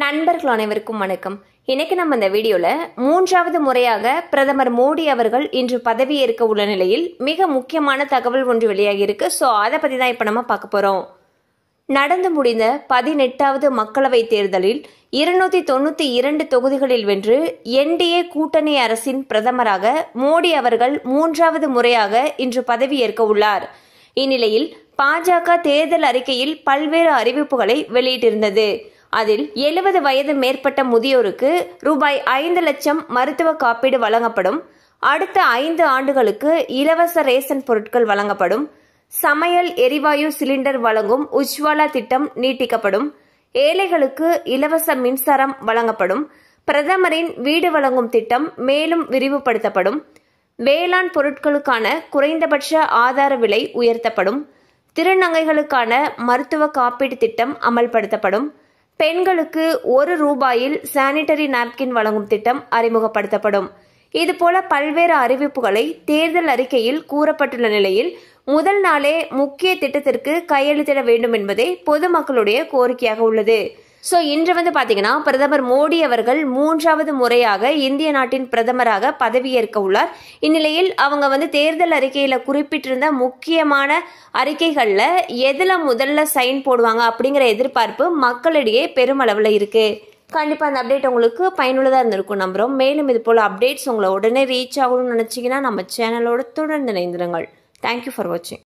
நண்பர்கள் அனைவருக்கும் வணக்கம். இன்னைக்கு நம்ம இந்த வீடியோல மூன்றாவது முறையாக பிரதமர் மோடி அவர்கள் இன்று பதவியேற்க உள்ள நிலையில் மிக முக்கியமான தகவல் ஒன்று வெளியாகி இருக்கு. ஸோ அதை பத்தி தான் இப்போ நம்ம பார்க்க போறோம். நடந்து முடிந்த பதினெட்டாவது மக்களவை தேர்தலில் இருநூத்தி தொண்ணூத்தி இரண்டு தொகுதிகளில் வென்று என்டிஏ கூட்டணி அரசின் பிரதமராக மோடி அவர்கள் மூன்றாவது முறையாக இன்று பதவியேற்க உள்ளார். இந்நிலையில் பாஜக தேர்தல் அறிக்கையில் பல்வேறு அறிவிப்புகளை வெளியிட்டிருந்தது. அதில் எழுபது வயது மேற்பட்ட முதியோருக்கு ரூபாய் ஐந்து லட்சம் மருத்துவ காப்பீடு வழங்கப்படும். அடுத்த ஐந்து ஆண்டுகளுக்கு இலவச ரேசன் பொருட்கள் வழங்கப்படும். சமையல் எரிவாயு சிலிண்டர் வழங்கும் உஜ்வாலா திட்டம் நீட்டிக்கப்படும். ஏழைகளுக்கு இலவச மின்சாரம் வழங்கப்படும். பிரதமரின் வீடு வழங்கும் திட்டம் மேலும் விரிவுபடுத்தப்படும். வேளாண் பொருட்களுக்கான குறைந்தபட்ச ஆதார விலை உயர்த்தப்படும். திருநங்கைகளுக்கான மருத்துவ காப்பீடு திட்டம் அமல்படுத்தப்படும். பெண்களுக்கு ஒரு ரூபாயில் சானிட்டரி நாப்கின் வழங்கும் திட்டம் அறிமுகப்படுத்தப்படும். இதுபோல பல்வேறு அறிவிப்புகளை தேர்தல் அறிக்கையில் கூறப்பட்டுள்ள நிலையில் முதல் நாளே முக்கிய திட்டத்திற்கு கையெழுத்திட வேண்டும் என்பதே பொதுமக்களுடைய கோரிக்கையாக உள்ளது. ஸோ இன்று வந்து பார்த்தீங்கன்னா பிரதமர் மோடி அவர்கள் மூன்றாவது முறையாக இந்திய நாட்டின் பிரதமராக பதவியேற்க உள்ளார். இந்நிலையில் அவங்க வந்து தேர்தல் அறிக்கையில் குறிப்பிட்டிருந்த முக்கியமான அறிக்கைகளில் எதில் முதல்ல சைன் போடுவாங்க அப்படிங்கிற எதிர்பார்ப்பு மக்களிடையே பெருமளவில் இருக்கு. கண்டிப்பாக அந்த அப்டேட் உங்களுக்கு பயனுள்ளதாக இருந்திருக்கும் நம்புகிறோம் மேலும் இது போல் அப்டேட்ஸ் உங்களை உடனே ரீச் ஆகணும்னு நினச்சிங்கன்னா நம்ம சேனலோட தொடர்ந்து இணைந்திருங்கள். தேங்க்யூ ஃபார் வாட்சிங்